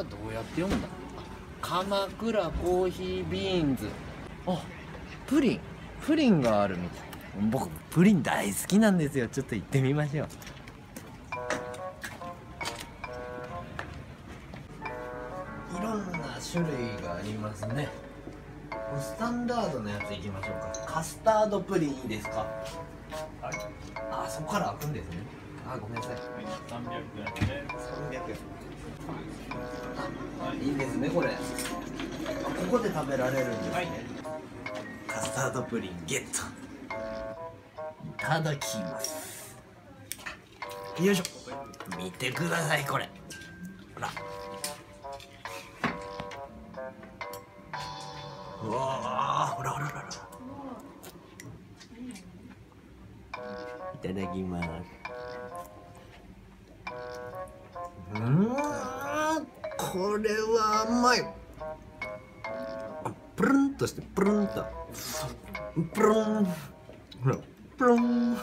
れはどうやって読むんだ？鎌倉コーヒービーンズ。あプリン。プリンがあるみたい。僕プリン大好きなんですよ。ちょっと行ってみましょう。いろんな種類がありますね。スタンダードのやついきましょうか。カスタードプリンいいですか？はい。あそこから開くんですねあごめんなさい。3 0円。で300円いいですねこれ。あここで食べられるんですね、はいカスタードプリンゲット。いただきます。よいしょ。見てくださいこれ。ほら。うわほらほらほら。いただきます。うん。これは甘い。プルンとしてプルンと。プルン。ほらプルン。う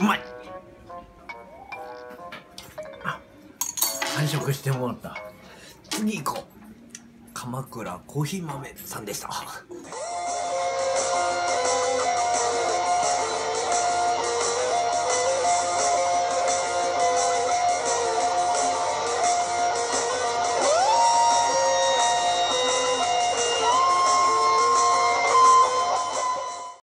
まい完食してもらった。次行こう。鎌倉コーヒー豆さんでした。